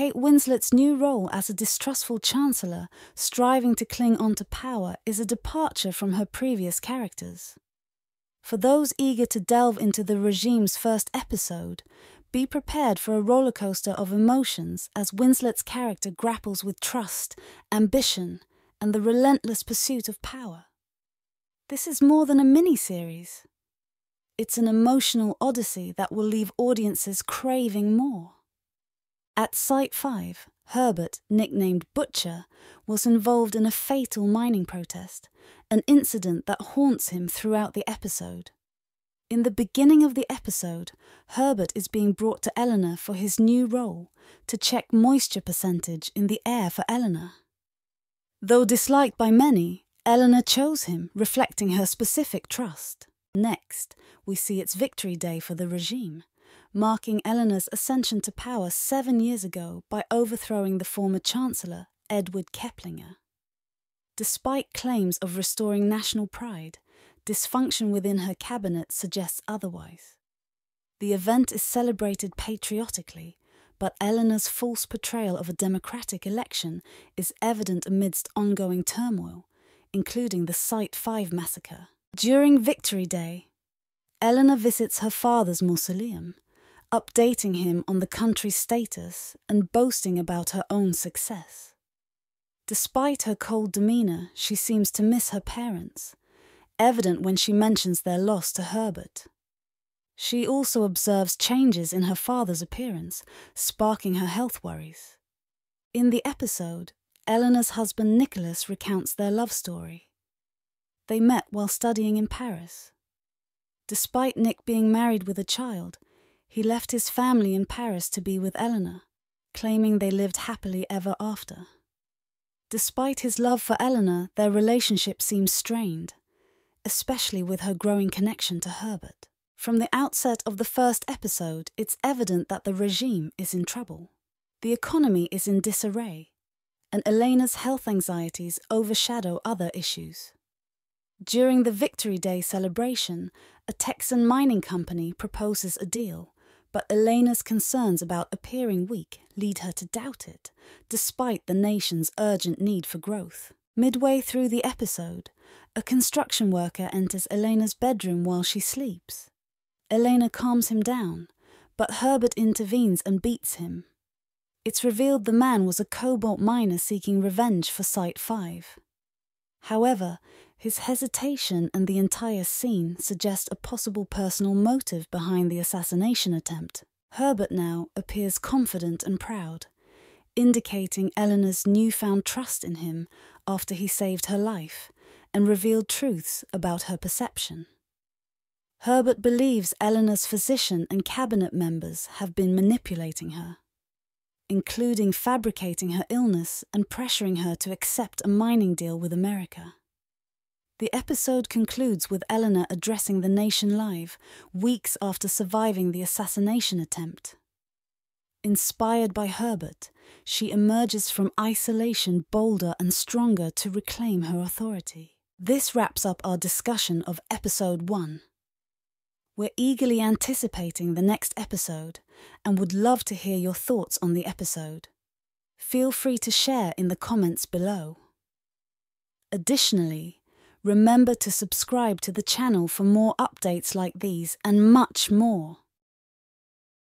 Kate Winslet's new role as a distrustful chancellor striving to cling onto power is a departure from her previous characters. For those eager to delve into the regime's first episode, be prepared for a rollercoaster of emotions as Winslet's character grapples with trust, ambition, and the relentless pursuit of power. This is more than a mini-series. It's an emotional odyssey that will leave audiences craving more. At Site 5, Herbert, nicknamed Butcher, was involved in a fatal mining protest, an incident that haunts him throughout the episode. In the beginning of the episode, Herbert is being brought to Eleanor for his new role to check moisture percentage in the air for Eleanor. Though disliked by many, Eleanor chose him, reflecting her specific trust. Next, we see it's victory day for the regime, marking Eleanor's ascension to power seven years ago by overthrowing the former Chancellor, Edward Keplinger. Despite claims of restoring national pride, dysfunction within her cabinet suggests otherwise. The event is celebrated patriotically, but Eleanor's false portrayal of a democratic election is evident amidst ongoing turmoil, including the Site 5 massacre. During Victory Day, Eleanor visits her father's mausoleum, updating him on the country's status and boasting about her own success. Despite her cold demeanour, she seems to miss her parents, evident when she mentions their loss to Herbert. She also observes changes in her father's appearance, sparking her health worries. In the episode, Eleanor's husband Nicholas recounts their love story. They met while studying in Paris. Despite Nick being married with a child, he left his family in Paris to be with Eleanor, claiming they lived happily ever after. Despite his love for Eleanor, their relationship seems strained, especially with her growing connection to Herbert. From the outset of the first episode, it's evident that the regime is in trouble. The economy is in disarray, and Elena's health anxieties overshadow other issues. During the Victory Day celebration, a Texan mining company proposes a deal, but Elena's concerns about appearing weak lead her to doubt it, despite the nation's urgent need for growth. Midway through the episode, a construction worker enters Elena's bedroom while she sleeps. Elena calms him down, but Herbert intervenes and beats him. It's revealed the man was a cobalt miner seeking revenge for Site 5. However, his hesitation and the entire scene suggest a possible personal motive behind the assassination attempt. Herbert now appears confident and proud, indicating Eleanor's newfound trust in him after he saved her life and revealed truths about her perception. Herbert believes Eleanor's physician and cabinet members have been manipulating her, including fabricating her illness and pressuring her to accept a mining deal with America. The episode concludes with Eleanor addressing the nation live, weeks after surviving the assassination attempt. Inspired by Herbert, she emerges from isolation bolder and stronger to reclaim her authority. This wraps up our discussion of episode 1. We're eagerly anticipating the next episode and would love to hear your thoughts on the episode. Feel free to share in the comments below. Additionally, Remember to subscribe to the channel for more updates like these and much more.